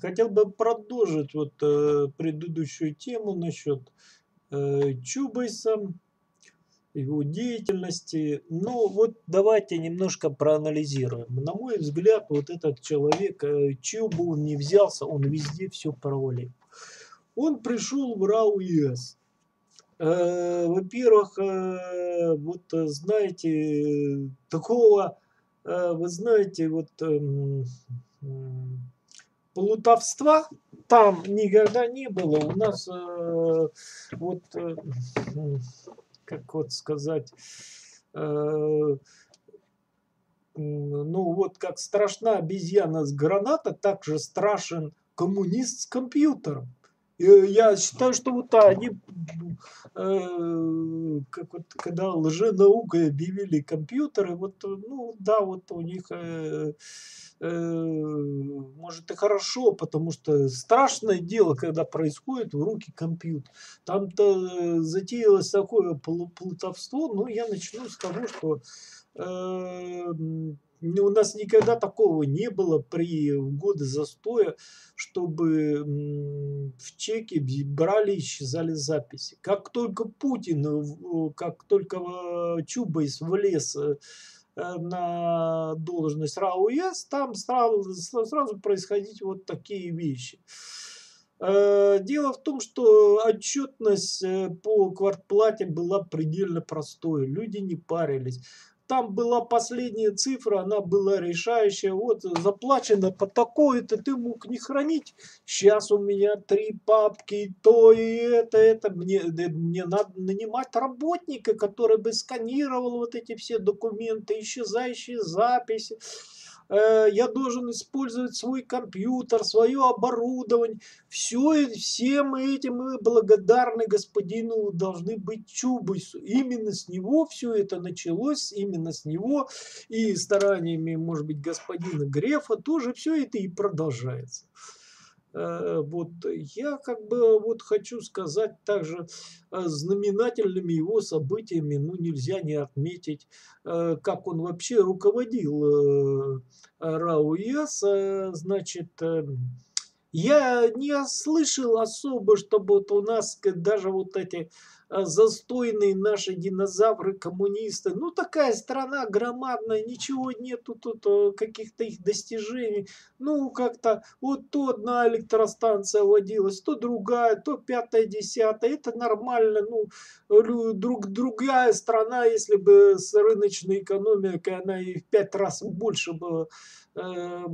хотел бы продолжить вот э, предыдущую тему насчет э, Чубайса, его деятельности. Ну вот давайте немножко проанализируем. На мой взгляд, вот этот человек, э, чего бы он ни взялся, он везде все провалил. Он пришел в РАУ-ЕС. Э, во-первых, вот знаете, такого, вы знаете, вот эм, плутовства там никогда не было. У нас э, вот, э, как вот сказать, э, ну вот как страшна обезьяна с граната, так же страшен коммунист с компьютером. Я считаю, что вот они, э, как вот, когда лженаукой объявили компьютеры, вот, ну да, вот у них, э, э, может и хорошо, потому что страшное дело, когда происходит в руки компьютер. Там-то затеялось такое плутовство, но я начну с того, что у нас никогда такого не было при годы застоя, чтобы в чеке брали исчезали записи. Как только Путин, э, как только э, Чубайс влез э, на должность РАУЕС, там сразу, сразу происходить вот такие вещи. Дело в том, что отчетность по квартплате была предельно простой. Люди не парились там была последняя цифра, она была решающая. Вот заплачено по такой-то, ты мог не хранить. Сейчас у меня три папки, то и это, это. Мне, мне надо нанимать работника, который бы сканировал вот эти все документы, исчезающие записи. Э, я должен использовать свой компьютер, свое оборудование. Все, всем этим мы благодарны господину должны быть Чубайсу. Именно с него все это началось, именно с него и стараниями, может быть, господина Грефа тоже все это и продолжается. Э, вот я как бы вот хочу сказать также э, знаменательными его событиями, ну нельзя не отметить, э, как он вообще руководил РАУЕС, значит, я не слышал особо, чтобы вот у нас даже вот эти застойные наши динозавры, коммунисты. Ну, такая страна громадная, ничего нету тут э, каких-то их достижений. Ну, как-то вот то одна электростанция водилась, то другая, то пятая, десятая. Это нормально. Ну, друг, другая страна, если бы с рыночной экономикой, она и в пять раз больше бы э,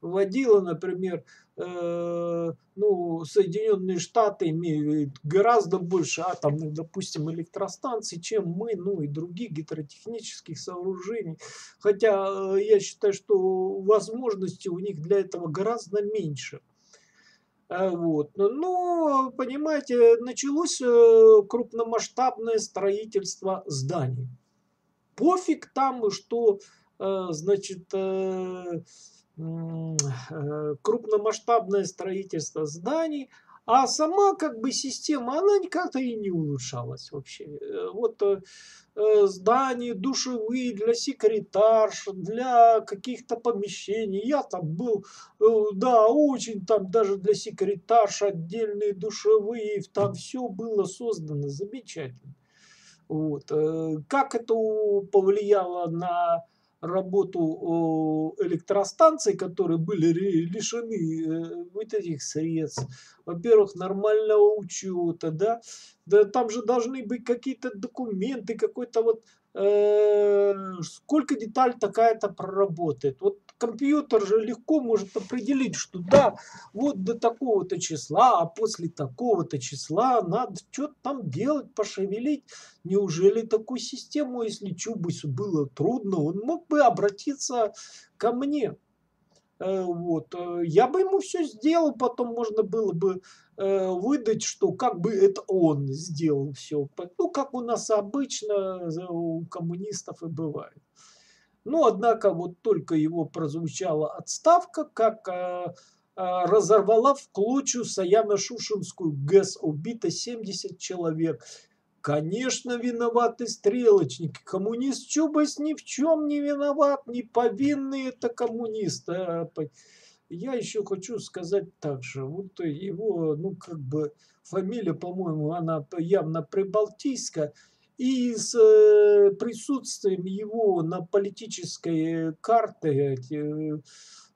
водила, например, ну, Соединенные Штаты имеют гораздо больше атомных, допустим, электростанций, чем мы, ну и других гидротехнических сооружений. Хотя э, я считаю, что возможности у них для этого гораздо меньше. Э, вот. Но, понимаете, началось крупномасштабное строительство зданий. Пофиг там, что, значит, Э, крупномасштабное строительство зданий, а сама как бы система, она как-то и не улучшалась вообще. Э, вот э, здания душевые для секретарш, для каких-то помещений. Я там был, да, очень там даже для секретарш отдельные душевые, там все было создано замечательно. Вот. Как это повлияло на работу электростанций, которые были лишены э, вот этих средств. Во-первых, нормального учета, да, да там же должны быть какие-то документы, какой-то вот э, сколько деталь такая-то проработает. Вот компьютер же легко может определить, что да, вот до такого-то числа, а после такого-то числа надо что-то там делать, пошевелить. Неужели такую систему, если Чубысу было трудно, он мог бы обратиться ко мне? Э, вот. Э, я бы ему все сделал, потом можно было бы э, выдать, что как бы это он сделал все. Ну, как у нас обычно у коммунистов и бывает. Но, однако, вот только его прозвучала отставка, как э, разорвала в клочью Саяно-Шушинскую ГЭС, убито 70 человек. Конечно, виноваты стрелочники. Коммунист Чубайс ни в чем не виноват, не повинный это коммунист. я еще хочу сказать также, вот его, ну, как бы, фамилия, по-моему, она явно прибалтийская, и с э, присутствием его на политической карте,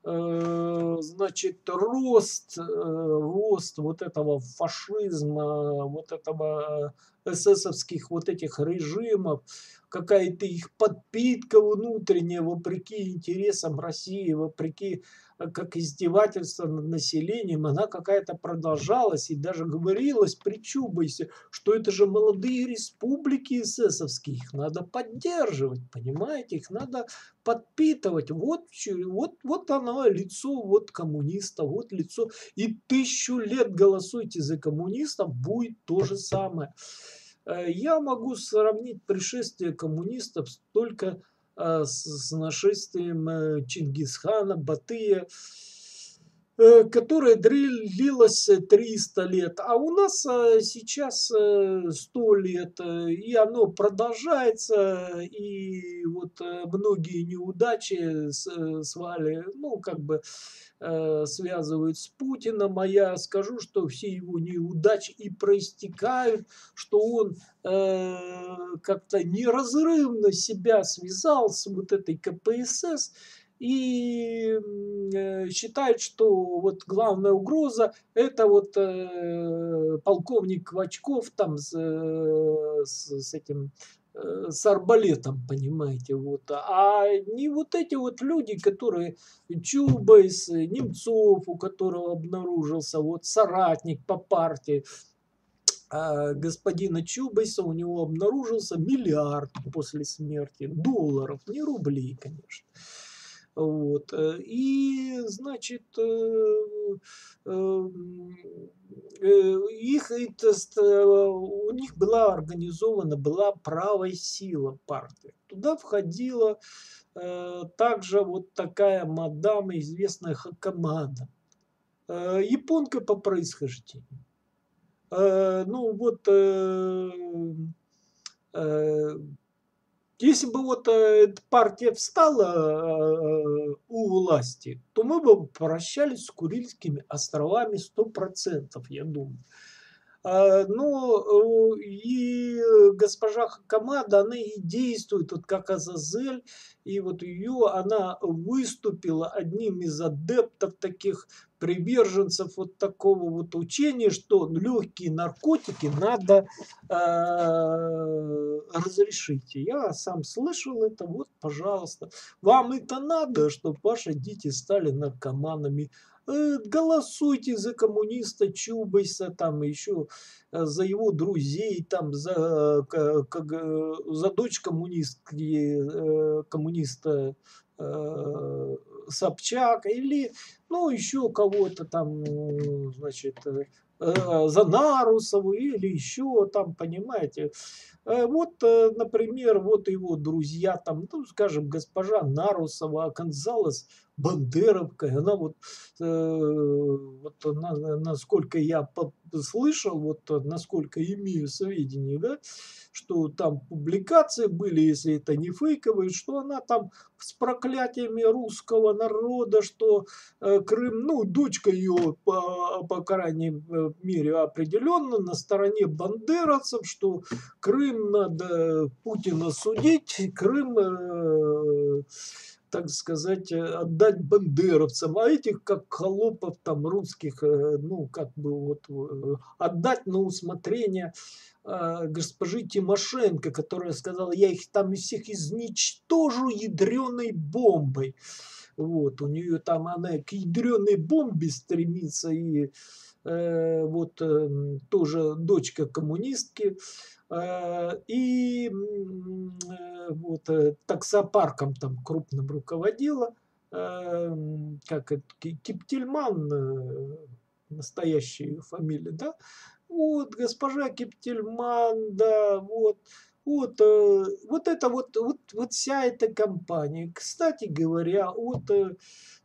э, значит, рост, э, рост вот этого фашизма, вот этого эсэсовских вот этих режимов, какая-то их подпитка внутренняя, вопреки интересам России, вопреки Э, как издевательство над населением, она какая-то продолжалась и даже говорилось при Чубайсе, что это же молодые республики эсэсовские, их надо поддерживать, понимаете, их надо подпитывать. Вот, вот, вот оно лицо вот коммуниста, вот лицо. И тысячу лет голосуйте за коммунистов, будет то же самое. Э, я могу сравнить пришествие коммунистов только а, с нашествием э, Чингисхана, Батыя, э, которое длилось 300 лет, а у нас э, сейчас 100 лет, и оно продолжается, и вот многие неудачи свали, ну, как бы Э, связывают с Путиным, а я скажу, что все его неудачи и проистекают, что он э, как-то неразрывно себя связал с вот этой КПСС, и э, считает, что вот главная угроза это вот э, полковник Квачков там с, э, с, с этим с арбалетом, понимаете, вот, а не вот эти вот люди, которые Чубайс, Немцов, у которого обнаружился вот соратник по партии, а господина Чубайса у него обнаружился миллиард после смерти долларов, не рублей, конечно. Вот. Э, и, значит, э, э, их, у них была организована, была правая сила партии. Туда входила также вот такая мадам, известная Хакамада, японка по происхождению. Ну вот если бы вот э, партия встала э, у власти, то мы бы прощались с Курильскими островами 100%, я думаю. Ну, и госпожа Хамада, она и действует вот как Азазель, и вот ее, она выступила одним из адептов таких приверженцев вот такого вот учения, что легкие наркотики надо э, разрешить. Я сам слышал это, вот, пожалуйста. Вам это надо, чтобы ваши дети стали наркоманами. Э, голосуйте за коммуниста Чубайса, там еще э, за его друзей, там за, как, за дочь коммунистки, коммуниста Собчак или, ну, еще кого-то там, значит, за Нарусову или еще там, понимаете. Вот, например, вот его друзья, там, ну, скажем, госпожа Нарусова оказалась бандеровкой, она вот, э, вот на, насколько я слышал, вот насколько имею сведения, да, что там публикации были, если это не фейковые, что она там с проклятиями русского народа, что э, Крым, ну, дочка ее, по, по крайней мере, определенно на стороне бандеровцев, что Крым надо Путина судить, Крым... Э, так сказать, э, отдать бандеровцам, а этих, как холопов там русских, э, ну, как бы вот, э, отдать на усмотрение госпожи Тимошенко, которая сказала, я их там всех изничтожу ядреной бомбой. Вот, у нее там она к ядреной бомбе стремится, и э, вот э, тоже дочка коммунистки. Э, и э, вот э, таксопарком там крупным руководила, как это, Киптельман, настоящая фамилия, да, вот, госпожа Киптельман, да, вот, вот, вот это вот, вот, вот вся эта компания. Кстати говоря, вот,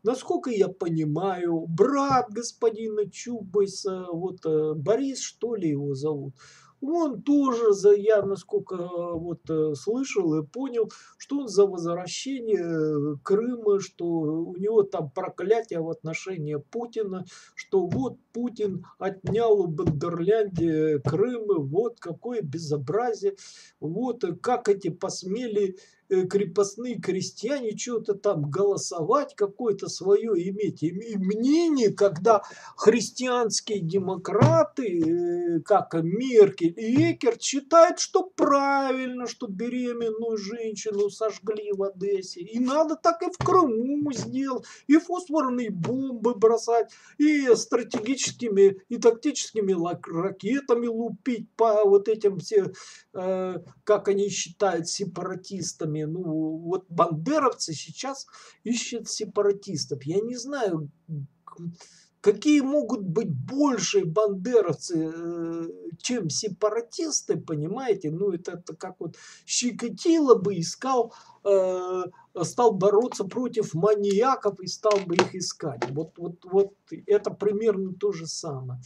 насколько я понимаю, брат господина Чубайса, вот, Борис, что ли его зовут, он тоже, за, я насколько вот слышал и понял, что он за возвращение Крыма, что у него там проклятие в отношении Путина, что вот Путин отнял у Бандерлянде Крым, вот какое безобразие, вот как эти посмели Э, крепостные крестьяне что-то там голосовать, какое-то свое иметь и мнение, когда христианские демократы, э, как Меркель и Экерт, считают, что правильно, что беременную женщину сожгли в Одессе. И надо так и в Крыму сделать, и фосфорные бомбы бросать, и стратегическими и тактическими ракетами лупить по вот этим все, э, как они считают, сепаратистами армии. Ну, вот бандеровцы сейчас ищут сепаратистов. Я не знаю, какие могут быть большие бандеровцы, э, чем сепаратисты, понимаете? Ну, это, это как вот Щекотило бы искал, э, стал бороться против маньяков и стал бы их искать. Вот, вот, вот это примерно то же самое.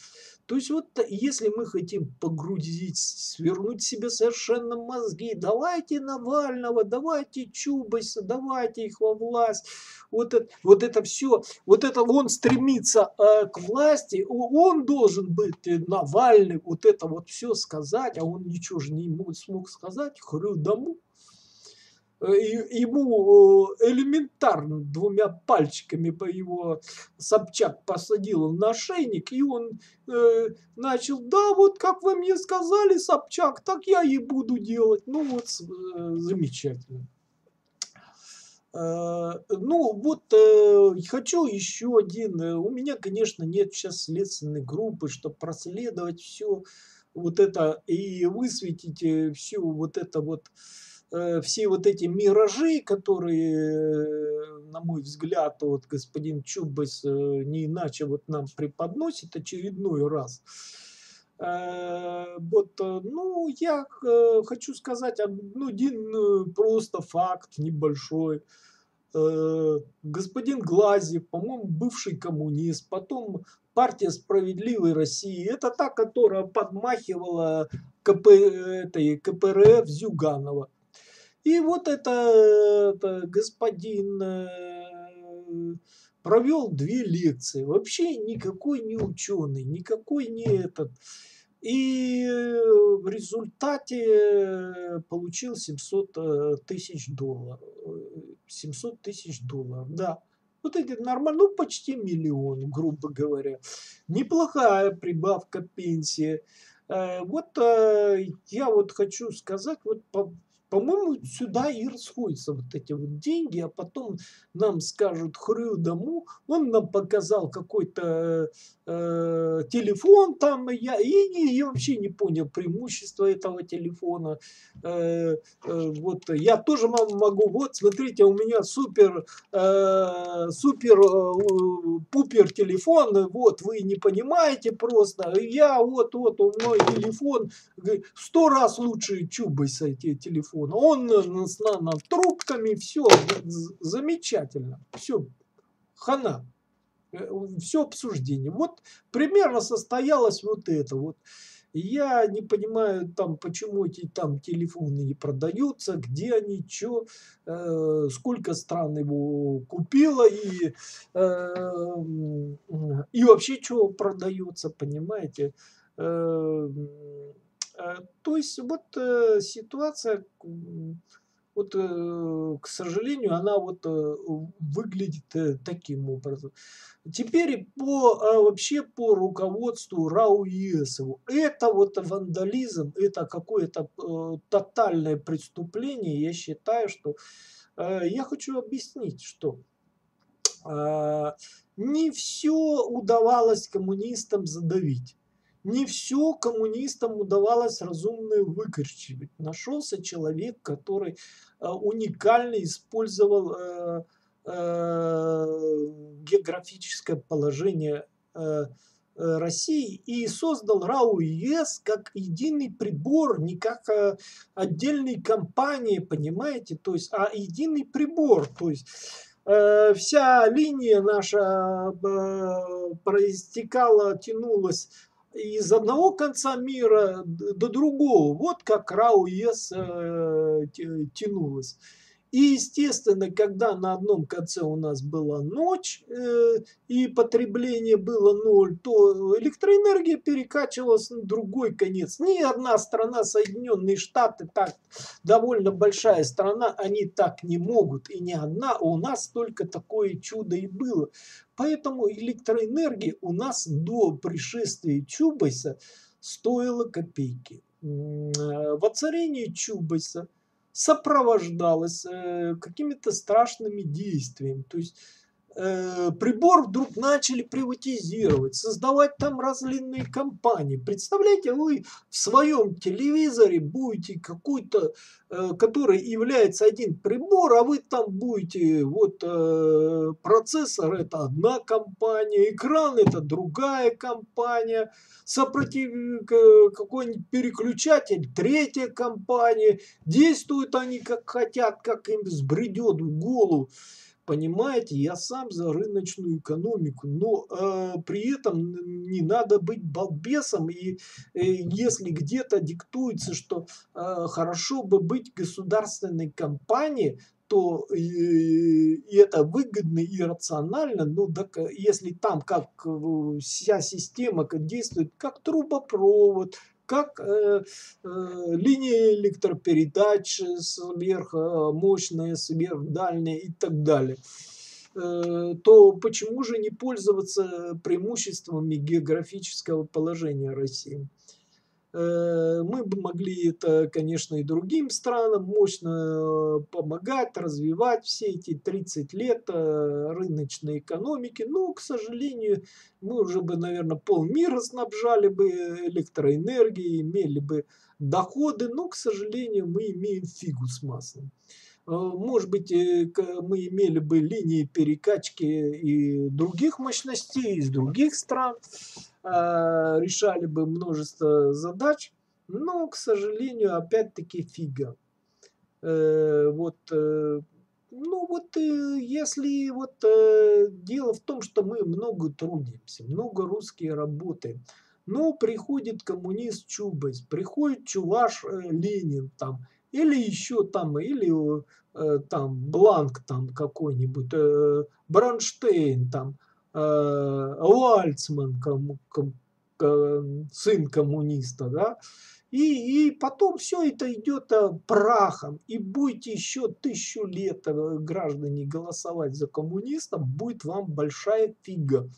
То есть вот если мы хотим погрузить, свернуть себе совершенно мозги, давайте Навального, давайте Чубайса, давайте их во власть, вот это, вот это все, вот это он стремится э, к власти, он должен быть э, Навальный, вот это вот все сказать, а он ничего же не смог сказать, хрю дому. Э, ему э, элементарно двумя пальчиками по его Собчак посадил на шейник, и он э, начал, да, вот как вы мне сказали, Собчак, так я и буду делать. Ну вот, э, замечательно. Ну вот хочу еще один. У меня, конечно, нет сейчас следственной группы, чтобы проследовать все вот это и высветить все вот это вот все вот эти миражи, которые, на мой взгляд, вот господин Чубайс э, не иначе вот нам преподносит очередной раз. Э, вот, ну, я хочу сказать один просто факт небольшой. Господин Глазев, по-моему, бывший коммунист, потом партия справедливой России. Это та, которая подмахивала КП, этой, КПРФ Зюганова. И вот это, это господин э, провел две лекции. Вообще никакой не ученый, никакой не этот. И в результате получил 700 э, тысяч долларов. 700 тысяч долларов, да. Вот эти нормально, ну почти миллион, грубо говоря. Неплохая прибавка пенсии. Э, вот я вот хочу сказать, вот по-моему, сюда и расходятся вот эти вот деньги, а потом нам скажут хрю дому, он нам показал какой-то э, телефон там, я, и, и я вообще не понял преимущества этого телефона. Э, э, вот я тоже могу, вот смотрите, у меня супер, э, супер э, пупер телефон, вот вы не понимаете просто, я вот, вот, у мой телефон сто раз лучше Чубайса телефон телефона. Он с трубками, все замечательно, все, хана, э, все обсуждение. Вот примерно состоялось вот это вот. Я не понимаю, там, почему эти там телефоны не продаются, где они, что, э, сколько стран его купила и, э, и вообще что продается, понимаете. Э, Э, то есть вот э, ситуация, вот, э, к сожалению, она вот выглядит таким образом. Теперь по, вообще по руководству РАУ ЕСову. Это вот вандализм, это какое-то тотальное преступление. Я считаю, что я хочу объяснить, что не все удавалось коммунистам задавить не все коммунистам удавалось разумно выкорчевать. Нашелся человек, который э, уникально использовал э, э, географическое положение России и создал РАО ЕС как единый прибор, не как отдельные компании, понимаете, то есть, а единый прибор, то есть вся линия наша проистекала, тянулась из одного конца мира до другого. Вот как Рауес э, тянулась. И, естественно, когда на одном конце у нас была ночь э, и потребление было ноль, то электроэнергия перекачивалась на другой конец. Ни одна страна, Соединенные Штаты, так довольно большая страна, они так не могут. И ни одна, у нас только такое чудо и было. Поэтому электроэнергия у нас до пришествия Чубайса стоила копейки. Э, воцарение Чубайса – сопровождалось э, какими-то страшными действиями. То есть э, прибор вдруг начали приватизировать, создавать там различные компании. Представляете, вы в своем телевизоре будете какой-то, э, который является один прибор, а вы там будете, вот э, процессор это одна компания, экран это другая компания, сопротив... какой-нибудь переключатель третья компания, действуют они как хотят, как им взбредет в голову. Понимаете, я сам за рыночную экономику, но э, при этом не надо быть балбесом. И э, если где-то диктуется, что э, хорошо бы быть государственной компанией, то э, и это выгодно и рационально, ну так если там как э, вся система действует как трубопровод, как э, э, линия электропередач сверхмощная, сверхдальняя и так далее э, то почему же не пользоваться преимуществами географического положения России? Э, мы бы могли это, конечно, и другим странам мощно э, помогать, развивать все эти 30 лет э, рыночной экономики. Но, к сожалению, мы уже бы, наверное, полмира снабжали бы электроэнергией, имели бы доходы, но, к сожалению, мы имеем фигу с маслом. Может быть, мы имели бы линии перекачки и других мощностей из других стран. А, решали бы множество задач, но, к сожалению, опять-таки фига. Э, вот, э, ну вот, э, если вот дело в том, что мы много трудимся, много русские работаем, но приходит коммунист Чубайс, приходит Чуваш Ленин там, или еще там, или там Бланк там какой-нибудь, Бронштейн там, Вальцман, ком, ком, ком, сын коммуниста, да, и, и потом все это идет э, прахом. И будете еще тысячу лет, э, граждане, голосовать за коммунистов, будет вам большая фига.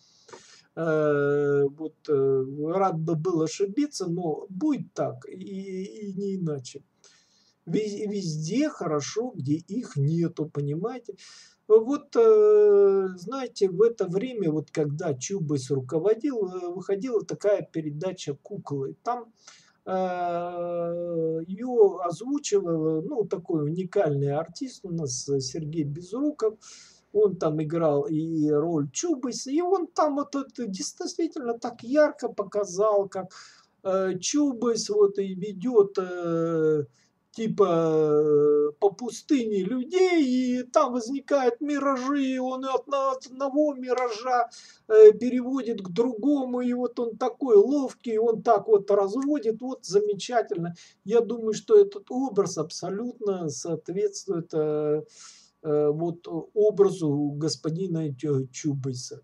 Э, вот, рад бы был ошибиться, но будет так, и, и не иначе. Везде хорошо, где их нету, понимаете? Вот, э, знаете, в это время, вот когда Чубайс руководил, э, выходила такая передача «Куклы». Там э, ее озвучивал, ну, такой уникальный артист у нас Сергей Безруков. Он там играл и роль Чубайса, и он там вот это действительно так ярко показал, как Чубайс вот и ведет типа э, по пустыне людей, и там возникают миражи, он от одного миража э, переводит к другому, и вот он такой ловкий, он так вот разводит, вот замечательно. Я думаю, что этот образ абсолютно соответствует э, вот образу господина Чубайса.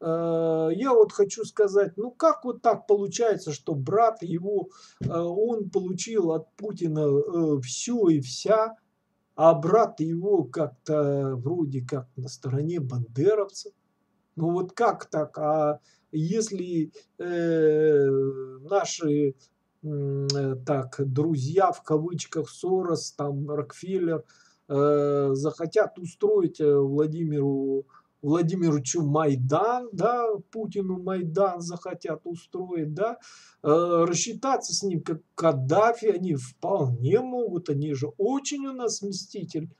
Э, я вот хочу сказать, ну как вот так получается, что брат его, э, он получил от Путина э, все и вся, а брат его как-то вроде как на стороне бандеровцев. Ну вот как так? А если э, наши э, так друзья в кавычках Сорос, там Рокфеллер э, захотят устроить Владимиру Владимировичу Майдан, да, Путину Майдан захотят устроить, да, э, рассчитаться с ним как Каддафи, они вполне могут, они же очень у нас мститель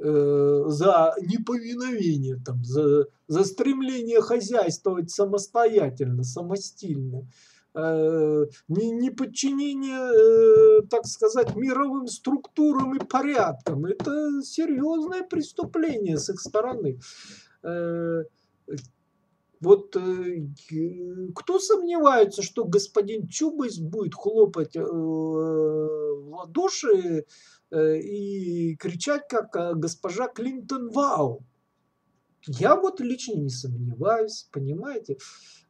э, за неповиновение, там, за, за стремление хозяйствовать самостоятельно, самостильно, э, не, не подчинение, э, так сказать, мировым структурам и порядкам. Это серьезное преступление с их стороны. Э, Вот э, кто сомневается, что господин Чубайс будет хлопать э, в ладоши и кричать, как госпожа Клинтон «Вау!» Я вот лично не сомневаюсь, понимаете?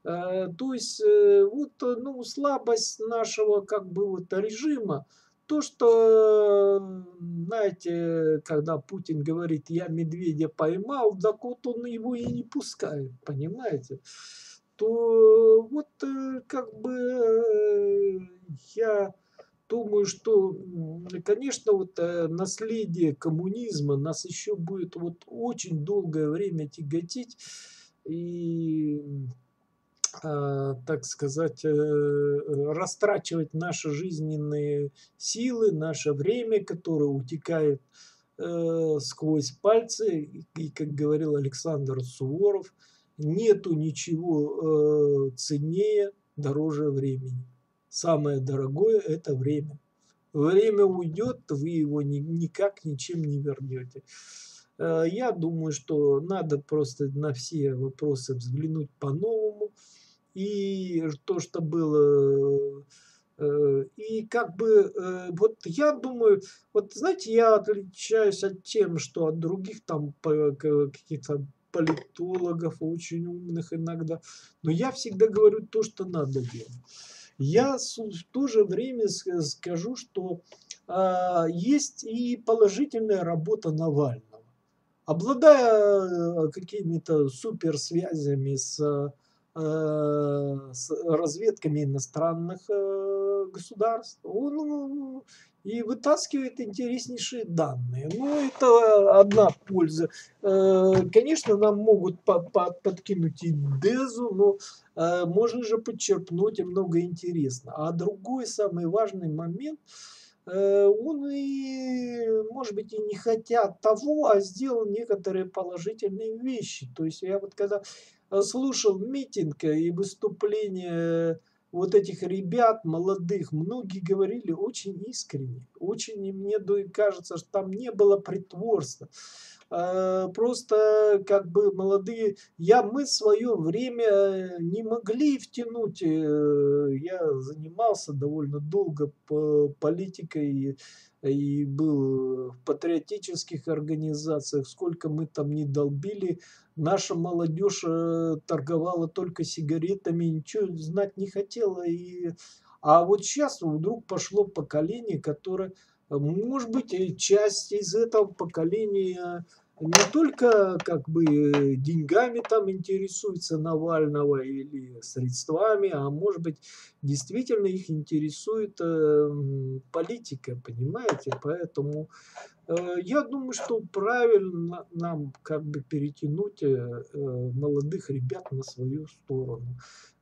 То есть вот ну, слабость нашего как бы вот режима, то, что, знаете, когда Путин говорит, я медведя поймал, так вот он его и не пускает, понимаете? То вот э, как бы я думаю, что, конечно, вот наследие коммунизма нас еще будет вот очень долгое время тяготить. И так сказать, э, растрачивать наши жизненные силы, наше время, которое утекает э, сквозь пальцы. И, как говорил Александр Суворов, нету ничего э, ценнее, дороже времени. Самое дорогое – это время. Время уйдет, вы его ни, никак ничем не вернете. Я думаю, что надо просто на все вопросы взглянуть по-новому и то, что было э, и как бы, э, вот я думаю, вот знаете, я отличаюсь от тем, что от других там каких-то политологов, очень умных иногда, но я всегда говорю то, что надо делать. Я в то же время скажу, что а, есть и положительная работа Навального. Обладая э, какими-то суперсвязями с с разведками иностранных э, государств. Он ну, и вытаскивает интереснейшие данные. Ну, это одна польза. Э, конечно, нам могут подкинуть и Дезу, но можно же подчеркнуть и много интересного. А другой самый важный момент – он и, может быть, и не хотят того, а сделал некоторые положительные вещи. То есть я вот когда Э, слушал митинг и выступления вот этих ребят молодых, многие говорили очень искренне, очень, мне кажется, что там не было притворства. Э, просто как бы молодые, я, мы свое время не могли втянуть, э, я занимался довольно долго политикой и был в патриотических организациях, сколько мы там не долбили, наша молодежь э, торговала только сигаретами, ничего знать не хотела. И... А вот сейчас вдруг пошло поколение, которое, может быть, часть из этого поколения не только как бы деньгами там интересуется Навального или средствами, а может быть действительно их интересует э, политика, понимаете? Поэтому э, я думаю, что правильно нам как бы перетянуть э, э молодых ребят на свою сторону.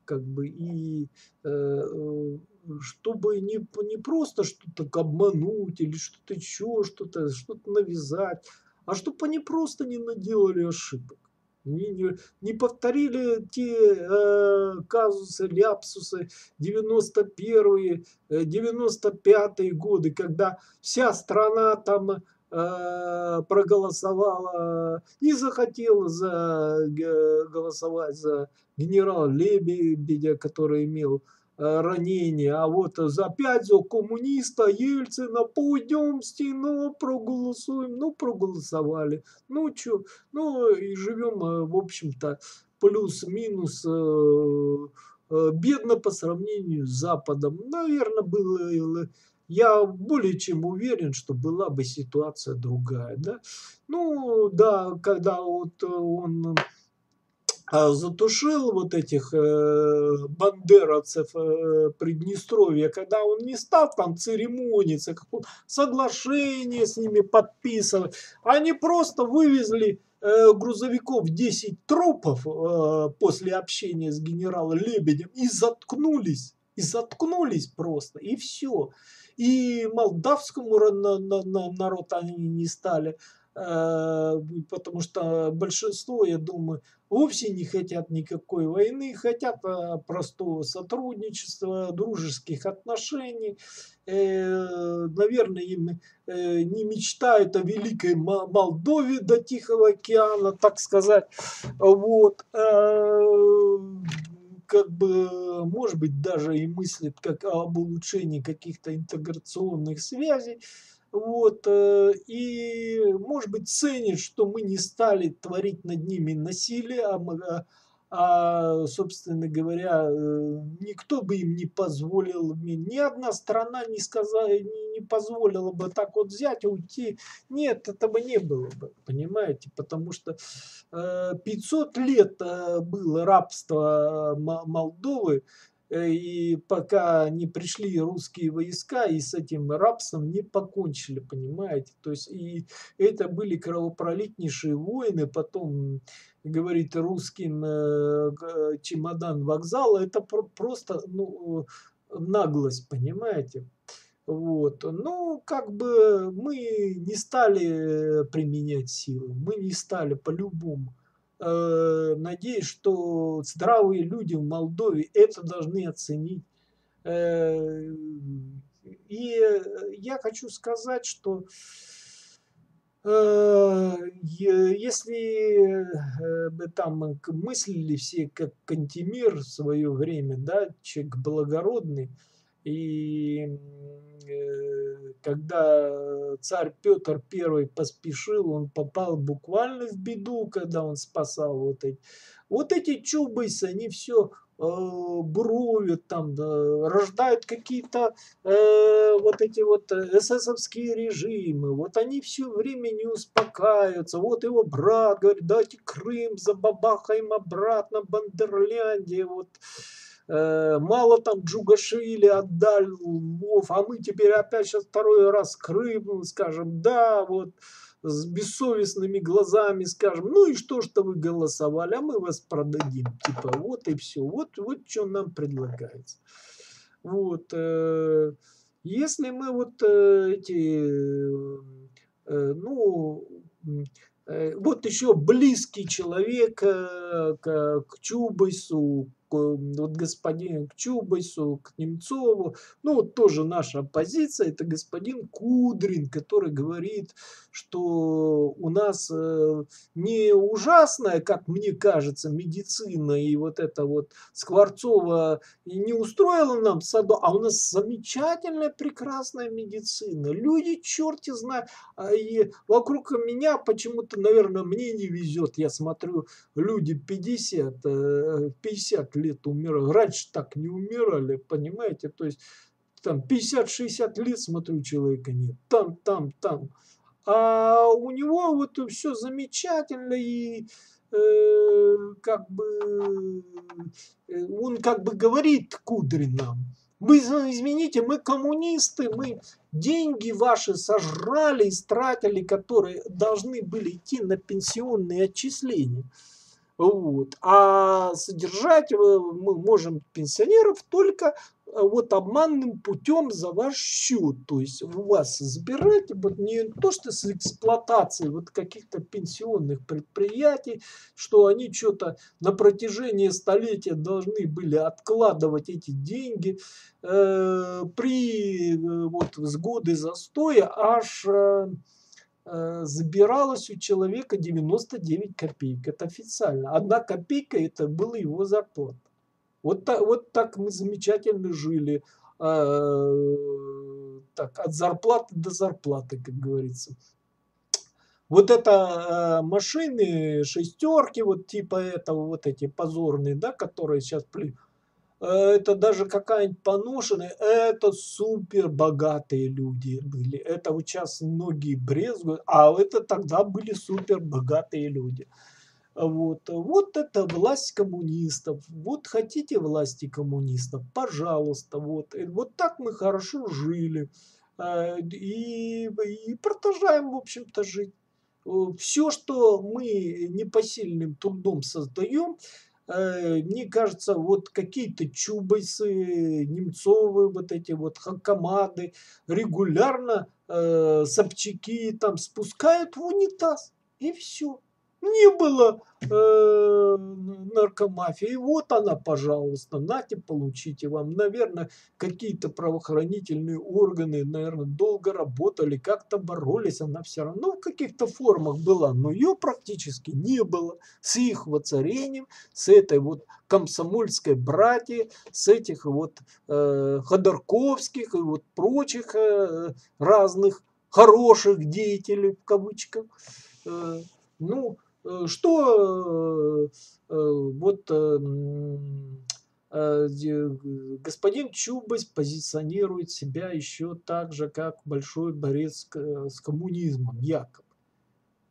Как бы и э, э чтобы не, не просто что-то обмануть или что-то еще, что-то что навязать, а чтобы они просто не наделали ошибок. Не, не, не повторили те э, казусы, ляпсусы 91-е, 95-е годы, когда вся страна там э, проголосовала и захотела за, э, голосовать за генерала Лебедя, который имел Э, ранения, а вот за пять за коммуниста Ельцина пойдем стену проголосуем. Ну, проголосовали. Ну, что, ну, и живем, э, в общем-то, плюс-минус э, бедно по сравнению с Западом. Наверное, было я более чем уверен, что была бы ситуация другая. Да? Ну, да, когда вот он затушил вот этих э, бандеровцев э, Приднестровья, когда он не стал там церемониться, соглашение с ними подписывать, они просто вывезли э, грузовиков 10 трупов э, после общения с генералом Лебедем и заткнулись, и заткнулись просто, и все. И молдавскому на, на, на народ они не стали потому что большинство, я думаю, вовсе не хотят никакой войны, хотят э, простого сотрудничества, дружеских отношений. Э, наверное, им не мечтают о великой Молдове до Тихого океана, так сказать. Вот. может быть, даже и мыслит как об улучшении каких-то интеграционных связей, вот, э, и, может быть, ценит, что мы не стали творить над ними насилие, а, а а, собственно говоря, э, никто бы им не позволил, ни одна страна не, сказала, не, не позволила бы так вот взять и уйти. Нет, этого не было бы, понимаете, потому что 500 э, лет э, было рабство Молдовы, и пока не пришли русские войска и с этим рабством не покончили, понимаете. То есть и это были кровопролитнейшие войны, потом говорит русским э, чемодан вокзала, это просто ну, наглость, понимаете. Вот. Ну, как бы мы не стали применять силу, мы не стали по-любому. Э, надеюсь, что здравые люди в Молдове это должны оценить. Э, и я хочу сказать, что Э, если бы там мыслили все как Кантемир в свое время, да, человек благородный, и когда царь Петр I поспешил, он попал буквально в беду, когда он спасал вот эти. Вот эти чубайсы, они все Э, буровят, там, да, рождают какие-то э, вот эти вот эсэсовские режимы. Вот они все время не успокаиваются. Вот его брат говорит, дайте Крым, забабахаем обратно, Бандерляндия, вот. Э, мало там Джугашвили отдали Львов, а мы теперь опять сейчас второй раз Крым, скажем, да, вот с бессовестными глазами скажем, ну и что что вы голосовали, а мы вас продадим. Типа вот и все. Вот, вот что нам предлагается. Вот. Э, если мы вот э, эти, э, ну, вот еще близкий человек к Чубайсу, вот господин к Чубайсу, к Немцову, ну вот тоже наша оппозиция, это господин Кудрин, который говорит, что у нас э, не ужасная, как мне кажется, медицина и вот это вот Скворцова не устроила нам саду, а у нас замечательная, прекрасная медицина. Люди черти знают, а и вокруг меня почему-то, наверное, мне не везет. Я смотрю, люди 50, 50 лет умирают. Раньше так не умирали, понимаете? То есть там 50-60 лет, смотрю, человека нет. Там, там, там. А у него вот все замечательно и э, как бы э, он как бы говорит Кудрин нам, вы извините, мы коммунисты, мы деньги ваши сожрали, истратили, которые должны были идти на пенсионные отчисления. Вот. А содержать мы можем пенсионеров только э, вот обманным путем за ваш счет. То есть у вас забирать вот не то, что с эксплуатацией вот каких-то пенсионных предприятий, что они что-то на протяжении столетия должны были откладывать эти деньги э, при э, вот с годы застоя аж Э, забиралось у человека 99 копеек. Это официально. Одна копейка это была его зарплата. Вот так, вот так мы замечательно жили. Э, так, от зарплаты до зарплаты, как говорится. Вот это э, машины, шестерки, вот типа этого, вот эти позорные, да, которые сейчас это даже какая-нибудь поношенная, это супер богатые люди были. Это вот сейчас многие брезгуют, а это тогда были супер богатые люди. Вот, вот это власть коммунистов. Вот хотите власти коммунистов, пожалуйста. Вот, и вот так мы хорошо жили. А, и, и продолжаем, в общем-то, жить. Все, что мы непосильным трудом создаем, Э, мне кажется, вот какие-то чубайсы, немцовы, вот эти вот хакамады регулярно э, Собчаки там спускают в унитаз. И все. Не было э, наркомафии. Вот она, пожалуйста, нате, получите вам. Наверное, какие-то правоохранительные органы, наверное, долго работали, как-то боролись. Она все равно в каких-то формах была, но ее практически не было. С их воцарением, с этой вот комсомольской братьей, с этих вот э, Ходорковских и вот прочих э, разных хороших деятелей в кавычках. Э, ну, что э, вот господин Чубайс позиционирует себя еще так же, как большой борец с коммунизмом, якобы.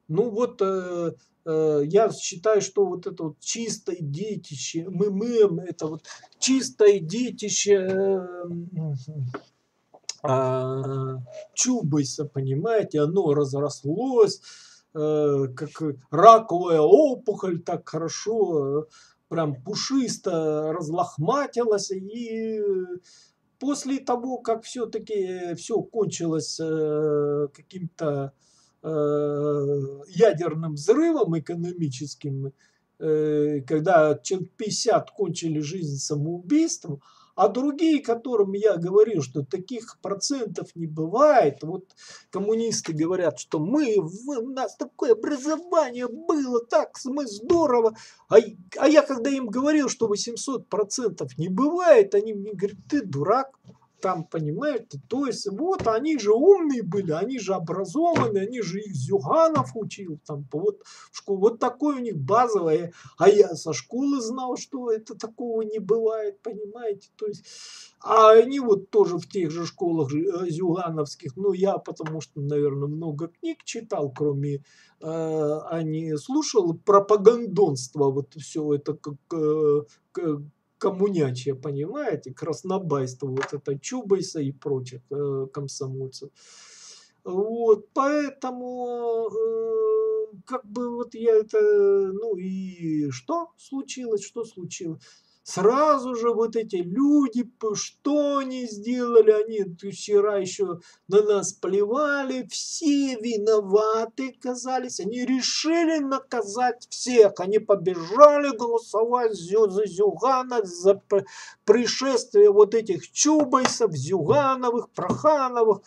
Ну вот я считаю, что вот это вот чистое детище, МММ, это вот чистое детище а, Чубайса, понимаете, оно разрослось, э, как раковая опухоль, так хорошо, прям пушисто разлохматилась. И после того, как все-таки все кончилось э, каким-то э, ядерным взрывом экономическим, когда человек 50 кончили жизнь самоубийством, а другие, которым я говорил, что таких процентов не бывает, вот коммунисты говорят, что мы, у нас такое образование было, так мы здорово. А, а я когда им говорил, что 800 процентов не бывает, они мне говорят, ты дурак там, понимаете, то есть вот они же умные были, они же образованные, они же их Зюганов учил, там, вот, школу, вот такое у них базовое, а я со школы знал, что это такого не бывает, понимаете, то есть, а они вот тоже в тех же школах э, зюгановских, ну, я потому что, наверное, много книг читал, кроме, э, а слушал пропагандонство, вот все это как, э, коммунячье, понимаете, краснобайство, вот это Чубайса и прочих э, комсомольцев. Вот, поэтому, э, как бы вот я это, ну и что случилось, что случилось? Сразу же вот эти люди, что они сделали, они вчера еще на нас плевали, все виноваты казались, они решили наказать всех, они побежали голосовать за Зюгана, за пришествие вот этих Чубайсов, Зюгановых, Прохановых,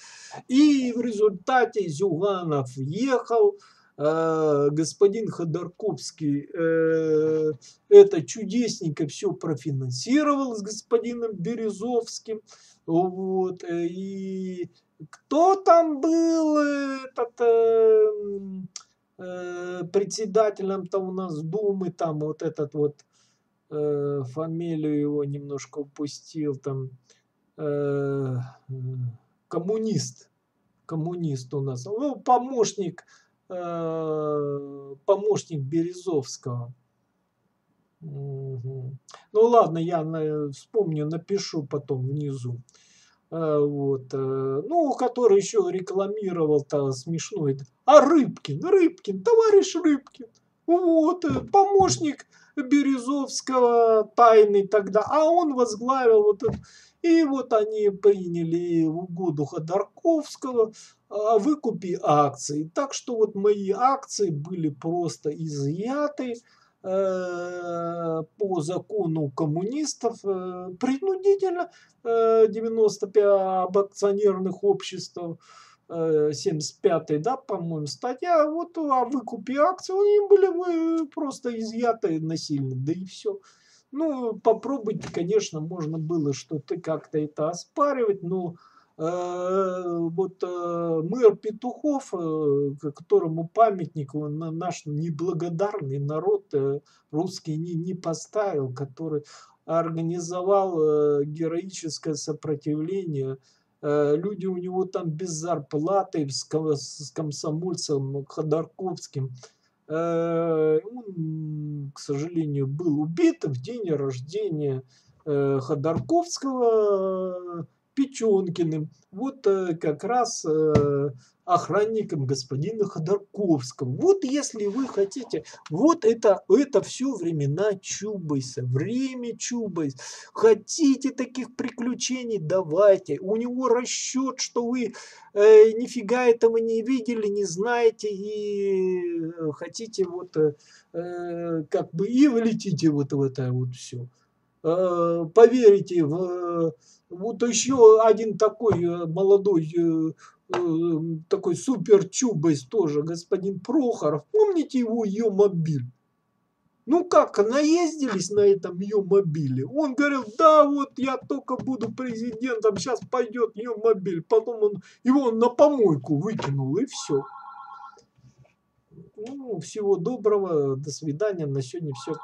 и в результате Зюганов ехал, а, господин Ходорковский э, это чудесненько все профинансировал с господином Березовским. Вот, э, и кто там был этот э, э, председателем-то у нас Думы, там вот этот вот э, фамилию его немножко упустил, там э, коммунист, коммунист у нас, ну, помощник Э, помощник Березовского. Ну ладно, я на, вспомню, напишу потом внизу. Э, вот, э, ну, который еще рекламировал-то смешной. А Рыбкин, Рыбкин, товарищ Рыбкин. Вот, помощник Березовского тайный тогда, а он возглавил вот это. И вот они приняли в угоду Ходорковского о выкупе акций. Так что вот мои акции были просто изъяты э, по закону коммунистов э, принудительно э, 95 об акционерных обществах 75 да, по-моему, статья, вот о выкупе акций, они были просто изъяты насильно, да и все. Ну, попробовать, конечно, можно было что-то как-то это оспаривать, но э, вот э, мэр Петухов, э, которому памятник на наш неблагодарный народ э, русский не, не поставил, который организовал э, героическое сопротивление э, люди у него там без зарплаты с, комсомольцем Ходорковским Э, он, к сожалению, был убит в день рождения э, Ходорковского. Печенкиным, вот э, как раз э, охранником господина Ходорковского. Вот если вы хотите, вот это, это все времена Чубайса, время Чубайс. Хотите таких приключений, давайте. У него расчет, что вы э, нифига этого не видели, не знаете и э, хотите вот э, как бы и влетите вот в это вот все. Э, поверите в вот еще один такой э, молодой, э, э, такой супер чубайс тоже, господин Прохоров. Помните его ее мобиль? Ну как, наездились на этом ее мобиле? Он говорил, да, вот я только буду президентом, сейчас пойдет ее мобиль. Потом он его на помойку выкинул и все. Ну, всего доброго, до свидания, на сегодня все.